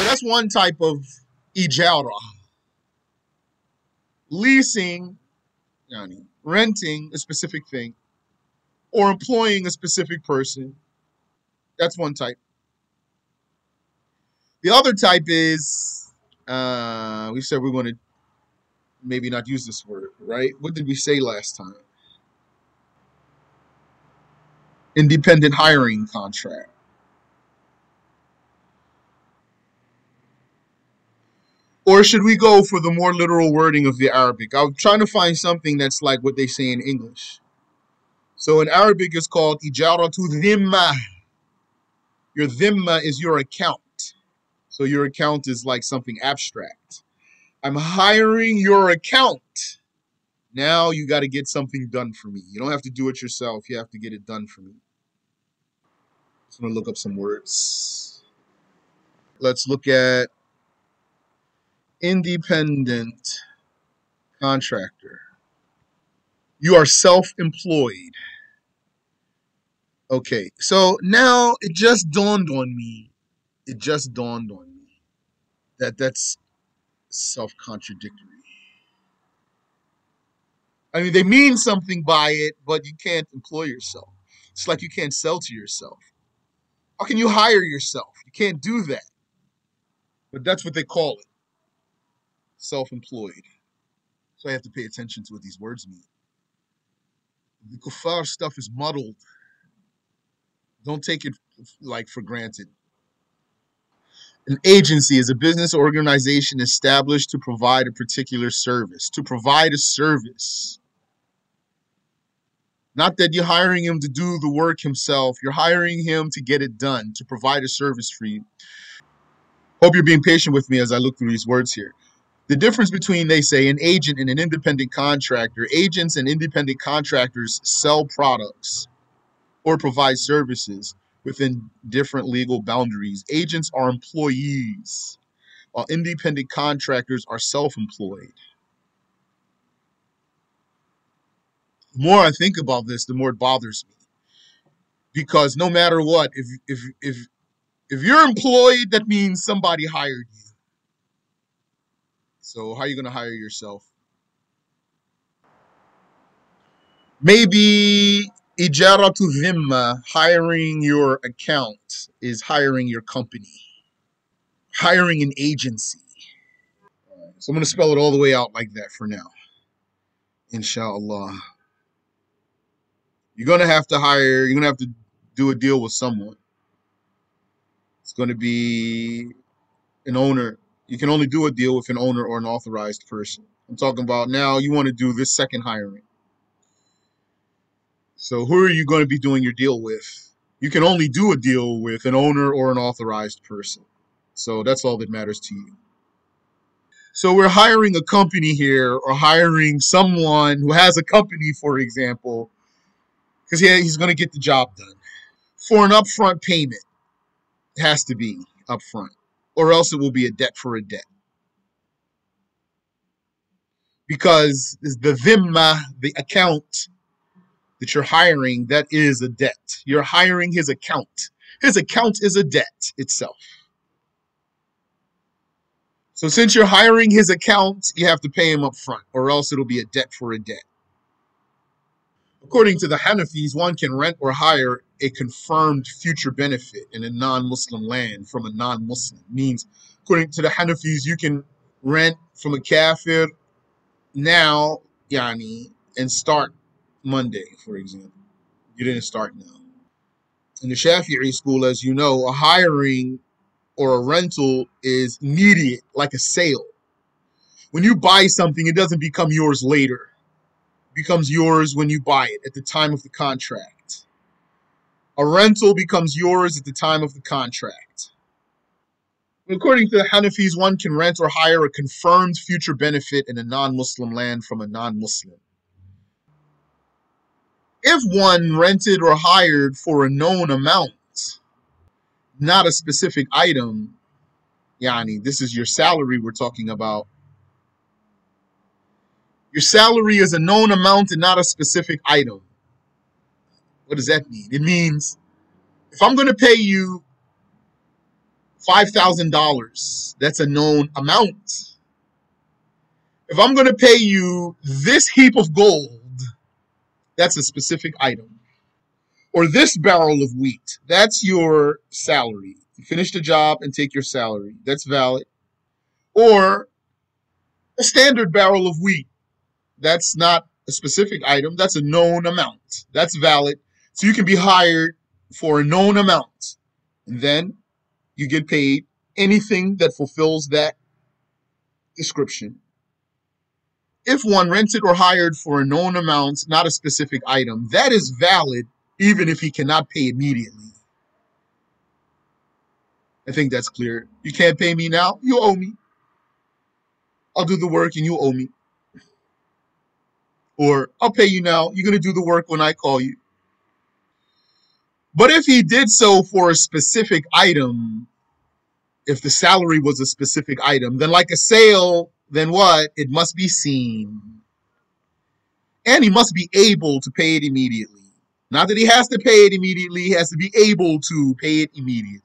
So that's one type of ijara. Leasing, yani, renting a specific thing, or employing a specific person. That's one type. The other type is, uh, we said we're going to maybe not use this word, right? What did we say last time? Independent hiring contract. Or should we go for the more literal wording of the Arabic? I'm trying to find something that's like what they say in English. So in Arabic, it's called ijaratu dhimma. Your dhimma is your account. So your account is like something abstract. I'm hiring your account. Now you got to get something done for me. You don't have to do it yourself. You have to get it done for me. Going to look up some words. Let's look at independent contractor. You are self employed. Okay, so now it just dawned on me. It just dawned on me that that's self contradictory. I mean, they mean something by it, but you can't employ yourself. It's like you can't sell to yourself. How can you hire yourself? You can't do that. But that's what they call it self employed. So I have to pay attention to what these words mean. The kuffar stuff is muddled. Don't take it like for granted. An agency is a business organization established to provide a particular service. To provide a service. Not that you're hiring him to do the work himself, you're hiring him to get it done, to provide a service for you. Hope you're being patient with me as I look through these words here. The difference between, they say, an agent and an independent contractor agents and independent contractors sell products or provide services within different legal boundaries. Agents are employees, while independent contractors are self employed. The more I think about this, the more it bothers me. Because no matter what, if if if if you're employed, that means somebody hired you. So how are you going to hire yourself? Maybe ijaratu dhimma, hiring your account, is hiring your company, hiring an agency. So I'm going to spell it all the way out like that for now. Inshallah. You're going to have to hire, you're going to have to do a deal with someone. It's going to be an owner you can only do a deal with an owner or an authorized person. I'm talking about now you want to do this second hiring. So who are you going to be doing your deal with? You can only do a deal with an owner or an authorized person. So that's all that matters to you. So we're hiring a company here or hiring someone who has a company, for example, because yeah, he's going to get the job done. For an upfront payment, it has to be upfront or else it will be a debt for a debt. Because the dhimma, the account that you're hiring, that is a debt. You're hiring his account. His account is a debt itself. So since you're hiring his account, you have to pay him up front, or else it'll be a debt for a debt. According to the Hanafis, one can rent or hire a confirmed future benefit in a non-Muslim land from a non-Muslim. Means, according to the Hanafis, you can rent from a kafir now, yani, and start Monday, for example. You didn't start now. In the Shafi'i school, as you know, a hiring or a rental is immediate, like a sale. When you buy something, it doesn't become yours later. Becomes yours when you buy it at the time of the contract. A rental becomes yours at the time of the contract. According to the Hanafis, one can rent or hire a confirmed future benefit in a non Muslim land from a non Muslim. If one rented or hired for a known amount, not a specific item, Yani, this is your salary we're talking about. Your salary is a known amount and not a specific item. What does that mean? It means if I'm going to pay you $5,000. That's a known amount. If I'm going to pay you this heap of gold, that's a specific item. Or this barrel of wheat, that's your salary. You finish the job and take your salary. That's valid. Or a standard barrel of wheat. That's not a specific item, that's a known amount. That's valid. So you can be hired for a known amount. And then you get paid anything that fulfills that description. If one rented or hired for a known amount, not a specific item, that is valid even if he cannot pay immediately. I think that's clear. You can't pay me now, you owe me. I'll do the work and you owe me. Or I'll pay you now, you're going to do the work when I call you. But if he did so for a specific item, if the salary was a specific item, then like a sale, then what? It must be seen. And he must be able to pay it immediately. Not that he has to pay it immediately, he has to be able to pay it immediately.